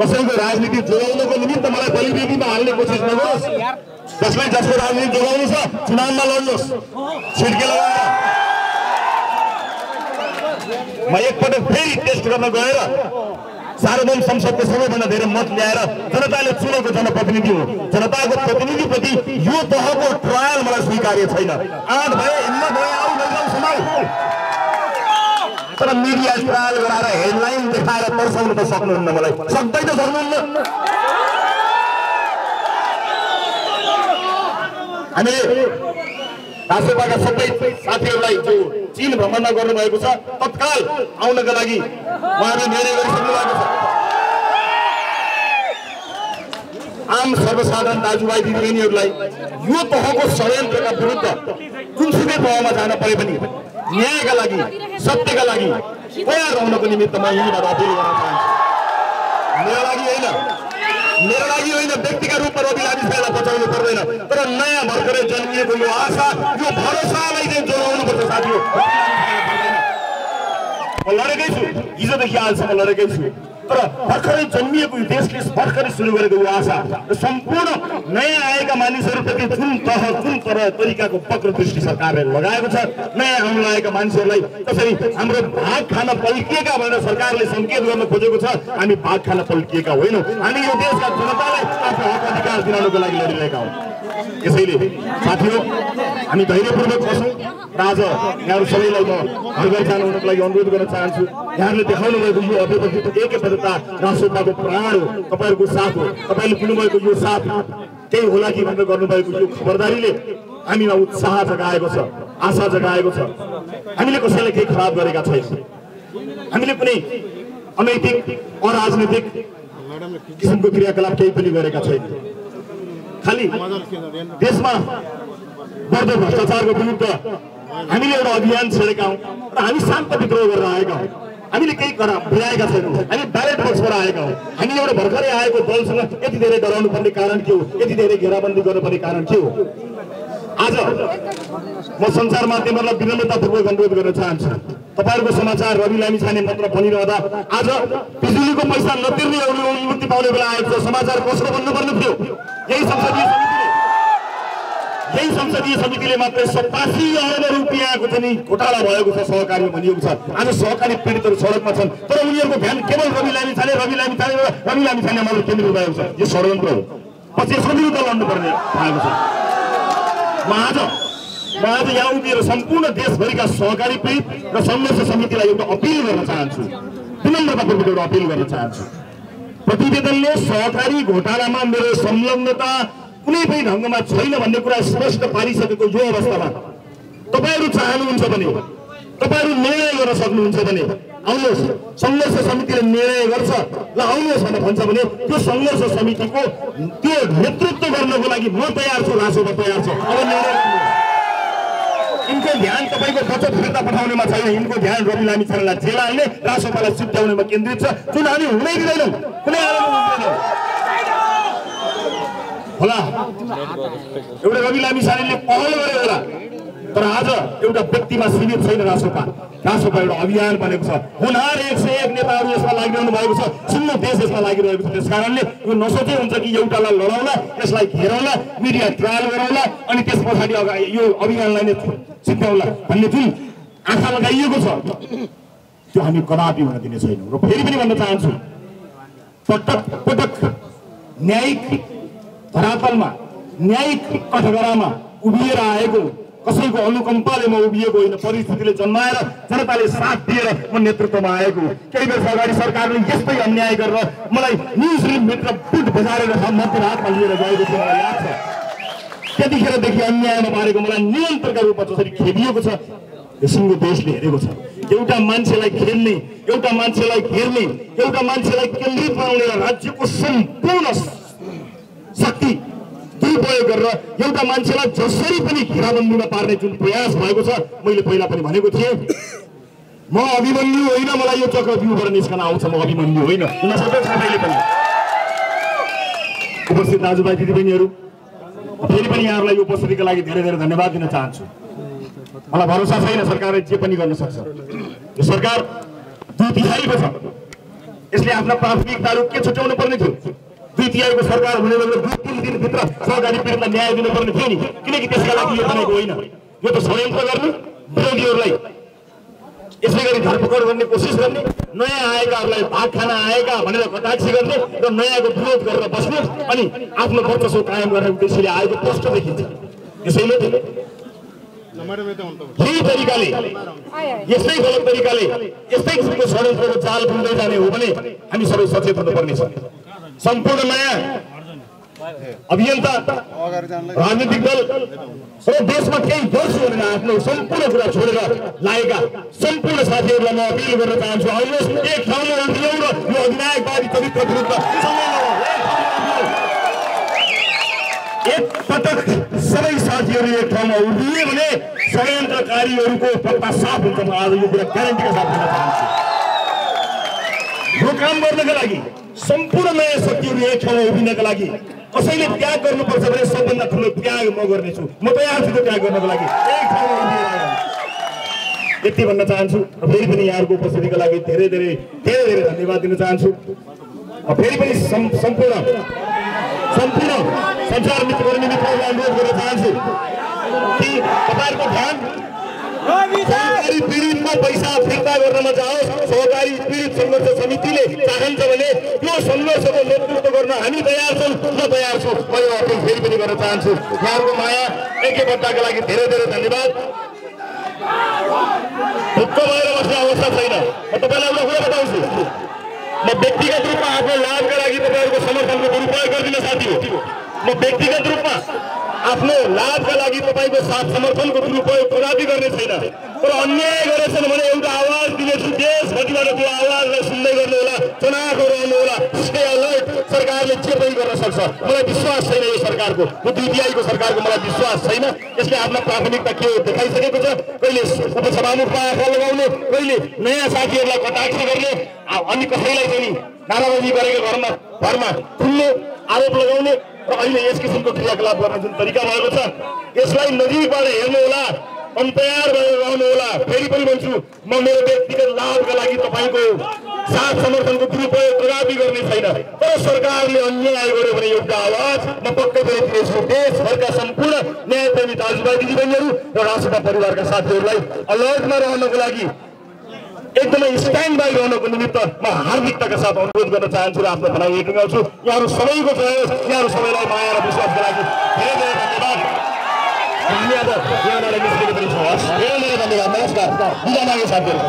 कसैको राजनीति जोगाउनको निमित्त मलाई बलिवेदीमा हाल्ने कोसिस नगरोस्। जसलाई जसको राजनीति जोगाउनु छ चुनावमा लड्नुहोस्। छिड्के लगाएर म एकपटक फेरि टेस्ट गर्न गएर सार्वभौम संसदको सबैभन्दा धेरै मत ल्याएर जनताले चुनेको जनप्रतिनिधि हो। जनताको प्रतिनिधिप्रति यो तहको ट्रायल मलाई स्वीकार्य छैन। आँट भए हिम्मत आऊ लैजाऊ समाउ तर मिडिया ट्रायल गराएर हेडलाइन देखाएर पर्साउनु त सक्नुहुन्न मलाई सक्दै त सक्नुहुन्न हामीले राष्ट्रपाका सबै साथीहरूलाई जो चिन भ्रमणमा गर्नुभएको छ तत्काल आउनका लागि उहाँहरूले निर्णय गरिसक्नु भएको छ आम सर्वसाधारण दाजुभाइ दिदीबहिनीहरूलाई यो तहको षड्यन्त्रका विरुद्ध. जुनसुकै तहमा जान परे पनि न्यायका लागि सत्यका लागि तयार रहनको निमित्त म यहीँबाट अपिल गर्न चाहन्छु मेरो लागि होइन। मेरो लागि होइन व्यक्तिका रूपमा रवि लामिछानेलाई बचाउनु पर्दैन। तर नयाँ भर्खरै जन्मिएको यो आशा यो भरोसालाई चाहिँ जोगाउनु पर्छ साथी हो म लडेकै छु हिजोदेखि आजसम्म लडेकै छु तर भर्खरै जन्मिएको यो देशले भर्खरै सुरु गरेको यो आशा र सम्पूर्ण नयाँ आएका मानिसहरूप्रति जुन तह जुन तरह तरिकाको वक्र दृष्टि सरकारले लगाएको छ नयाँ आउन लागेका मानिसहरूलाई कसरी हाम्रो भाग खान पल्किएका भनेर सरकारले सङ्केत गर्न खोजेको छ हामी भाग खान पल्किएका होइनौँ हामी यो देशका जनतालाई आफ्नो हक अधिकार दिलाउनको लागि लडिरहेका हौँ यसैले साथीहरू हामी धैर्यपूर्वक बसौँ र आज यहाँहरू सबैलाई म घर घर लागि अनुरोध गर्न चाहन्छु। यहाँहरूले देखाउनु भएको यो अभिव्यक्ति एकबद्धता राष्ट्रताको प्राण हो तपाईँहरूको साथ हो। तपाईँले दिनुभएको यो साथ केही होला कि भनेर गर्नुभएको यो खबरदारीले हामीमा उत्साह जगाएको छ आशा जगाएको छ। हामीले कसैलाई केही खराब गरेका छैनौँ। हामीले कुनै अनैतिक अराजनैतिक किसिमको क्रियाकलाप केही पनि गरेका छैनौँ। खालि देशमा बढ्दो भ्रष्टाचारको विरुद्ध हामीले एउटा अभियान छेडेका हौँ र हामी शान्त विद्रोह गरेर आएका हौँ। हामीले केही करा भ्याएका छैनौँ। हामी ब्यालेट बक्सबाट आएका हौँ। हामी एउटा भर्खरै आएको दलसँग यति धेरै डराउनु पर्ने कारण के हो? यति धेरै घेराबन्दी गर्नुपर्ने कारण के हो? आज म सञ्चार माध्यमहरूलाई विनम्रतापूर्वक अनुरोध गर्न चाहन्छु। तपाईँहरूको समाचार रवि लामी छाने मात्र भनिरहँदा आज बिजुलीको पैसा नतिर्ने एउटा पाउने बेला आएको समाचार कसको भन्नुपर्ने थियो? यही संसदीय समितिले। यही संसदीय समितिले मात्रै सतासी अर्ब रुपियाँको चाहिँ घोटाला भएको छ सहकारीमा भनिएको छ। आज सहकारी पीडितहरू सडकमा छन् तर उनीहरूको ध्यान केवल रवि लामी छाने रवि लामी छाने रवि लामी छाने मात्र केन्द्रित भएको छ। यो षड्यन्त्र हो। पछि यसको लड्नुपर्ने भएको छ। म आज म आज यहाँ उभिएर सम्पूर्ण देशभरिका सहकारी पीडित र सङ्घर्ष समितिलाई एउटा अपिल गर्न चाहन्छु। विनम्रतापूर्वक एउटा अपिल गर्न चाहन्छु। प्रतिवेदनले सहकारी घोटालामा मेरो संलग्नता कुनै पनि ढङ्गमा छैन भन्ने कुरा स्पष्ट पारिसकेको यो अवस्थामा। तपाईँहरू चाहनुहुन्छ भने तपाईँहरू निर्णय गर्न सक्नुहुन्छ भने आउनुहोस् सङ्घर्ष समितिले निर्णय गर्छ ल आउनुहोस् भनेर भन्छ भने त्यो सङ्घर्ष समितिको त्यो नेतृत्व गर्नको लागि म तयार छु रासोमा तयार छ। अब निर्णय यिनको ध्यान तपाईँको बचत फिर्ता पठाउनेमा छैन। यिनको ध्यान रवि लामी छानेलाई जेल हाल्ने रासोपालाई सिद्ध्याउनेमा केन्द्रित छ। जुन हामी हुनै दिँदैनौँ कुनै होला। एउटा रवि लामी छानेले पहल गरे होला। तर आज एउटा व्यक्तिमा सीमित छैन रासोपा रासोपा एउटा अभियान बनेको छ। हुनार एक सय एक नेताहरू यसमा लागिरहनु भएको छ। सिङ्गो देश यसमा लागिरहेको छ। त्यस कारणले यो नसोचै हुन्छ कि एउटालाई लडाउला यसलाई घेराउला मिडिया ट्रायल गराउला अनि त्यस पछाडि यो अभियानलाई नै सिद्ध्याउला भन्ने जुन आशा लगाइएको छ त्यो हामी कदापि हुन दिने छैनौँ। र फेरि पनि भन्न चाहन्छु पटक पटक न्यायिक धरातलमा न्यायिक कठघरामा उभिएर आएको कसैको अनुकम्पाले म उभिएको होइन परिस्थितिले जन्माएर जनताले साथ दिएर म नेतृत्वमा आएको। केही वर्ष अगाडि सरकारले यस्तै अन्याय गरेर मलाई न्युज मित्र बुट बजारेर मध्यरातमा लिएर गएको थियो मलाई याद छ त्यतिखेरदेखि अन्यायमा पारेको मलाई निरन्तरका रूपमा जसरी खेदिएको छ यो सिङ्गो देशले हेरेको छ एउटा मान्छेलाई खेल्ने एउटा मान्छेलाई घेर्ने एउटा मान्छेलाई केन्द्रित बनाउने राज्यको सम्पूर्ण शक्ति दुरुपयोग गरेर एउटा मान्छेलाई जसरी पनि घेराबन्दीमा पार्ने जुन प्रयास भएको छ मैले पहिला पनि भनेको थिएँ। म अभिमन्यु होइन मलाई यो चक्रव्यूहबाट निस्कन आउँछ म अभिमन्यु होइन। उपस्थित दाजुभाइ दिदीबहिनीहरू फेरि पनि यहाँहरूलाई यो उपस्थितिको लागि धेरै धेरै धन्यवाद दिन चाहन्छु। मलाई भरोसा छैन सरकारले जे पनि गर्न सक्छ। यो सरकार दुई तिहाईको छ। यसले आफ्ना प्राथमिकताहरू के छुट्याउनु पर्ने थियो? दुई तिहाईको सरकार हुने बेला दिनभित्र सहकारी पीडितलाई न्याय दिनुपर्ने थियो नि किनकि त्यसका लागि यो बनाएको होइन यो त षड्यन्त्र गर्ने विरोधीहरूलाई यसै गरी धरपकड गर्ने कोसिस गर्ने नयाँ आएकाहरूलाई भाग खान आएका भनेर कटाक्षी गर्ने र नयाँको विरोध गरेर बस्ने अनि आफ्नो वर्चस्व कायम गर्ने उद्देश्यले आएको प्रष्ट देखिन्छ त्यसैले यही तरिकाले यस्तै गलत तरिकाले यस्तै किसिमको षड्यन्त्रको जाल बुन्दै जाने हो भने हामी सबै सचेत हुनुपर्नेछ सम्पूर्ण नयाँ अभियन्ता राजनीतिक दल र देशमा केही गर्छु भनेर आफ्नो सम्पूर्ण कुरा छोडेर लागेका सम्पूर्ण साथीहरूलाई म अपिल गर्न चाहन्छु आउनुहोस् एक ठाउँमा उभियौँ र यो अधिनायकवादी चरित्र विरुद्ध। सँगै लडौँ। एक ठाउँमा उभियौँ। एक पटक सबै साथीहरू एक ठाउँमा उभिए भने षड्यन्त्रकारीहरूको पत्ता साफ हुन्छ म आज यो कुरा ग्यारेन्टीका साथ भन्न चाहन्छु यो काम गर्नका लागि सम्पूर्ण नयाँ शक्तिहरू एक ठाउँमा उभिनका लागि कसैले त्याग गर्नुपर्छ भने सबभन्दा ठुलो त्याग म गर्नेछु म तयार छु त्यो त्याग गर्नको लागि एक ठाउँमा। यति भन्न चाहन्छु फेरि पनि यहाँहरूको उपस्थितिको लागि धेरै धेरै धेरै धेरै धन्यवाद दिन चाहन्छु फेरि पनि सम्- सम्पूर्ण सम्पूर्ण संसार मित्रकर्मी मित्रहरूलाई अनुरोध गर्न चाहन्छु कि तपाईँहरूको ध्यान सहकारी पीडितको पैसा फिर्ता गर्नमा जाओस् सहकारी पीडित सङ्घर्ष समितिले चाहन्छ सङ्घर्षको नेतृत्व गर्न हामी तयार छौँ म तयार छु। म यो अपिल फेरि पनि गर्न चाहन्छु। यहाँहरूको माया ऐक्यबद्धका लागि धेरै धेरै धन्यवाद। ढुक्क भएर बस्ने अवस्था छैन। म तपाईँलाई एउटा कुरा बताउँछु। म व्यक्तिगत रूपमा आफ्नो लाभका लागि तपाईँहरूको समर्थनको दुरुपयोग गर्दिनँ साथी म व्यक्तिगत रूपमा आफ्नो लाभका लागि तपाईँको साथ समर्थनको दुरुपयोग कदापि गर्ने छैन। तर अन्याय गरेछन् भने एउटा आवाज दिनेछु। सरकारले जे पनि गर्न सक्छ। मलाई विश्वास छैन यो सरकारको। यो डिपिआईको सरकारको मलाई विश्वास छैन। यसले आफ्ना प्राथमिकता के देखाइसकेको छ। कहिले उपसभामुखमा आँखा लगाउने कहिले नयाँ साथीहरूलाई कटाक्ष गर्ने। अनि कसैलाई चाहिँ नाराबाजी गरेको घरमा घरमा खुल्ने आरोप लगाउने र अहिले यस किसिमको क्रियाकलाप गर्ने जुन तरिका भएको छ यसलाई नजिकबाट हेर्नु होला अनि तयार भएर रहनु होला। फेरि पनि भन्छु म मेरो व्यक्तिगत लाभका लागि तपाईँको साथ समर्थनको दुरुपयोग कदापि गर्ने छैन तर सरकारले अन्याय गर्यो भने एउटा आवाज म पक्कै पनि दिनेछु देशभरका सम्पूर्ण न्यायप्रेमी दाजुभाइ दिदीबहिनीहरू र राष्ट्रपा परिवारका साथीहरूलाई अलर्टमा रहनको लागि। एकदमै स्ट्यान्ड बाई रहनको निमित्त म हार्दिकताका साथ अनुरोध गर्न चाहन्छु र आफ्नो भनाइ यही टुङ्गाउँछु यहाँहरू सबैको होस् यहाँहरू सबैलाई माया र विश्वासको लागि धेरै धेरै धन्यवाद। हस् धेरै धेरै धन्यवाद। नमस्कार। साथीहरू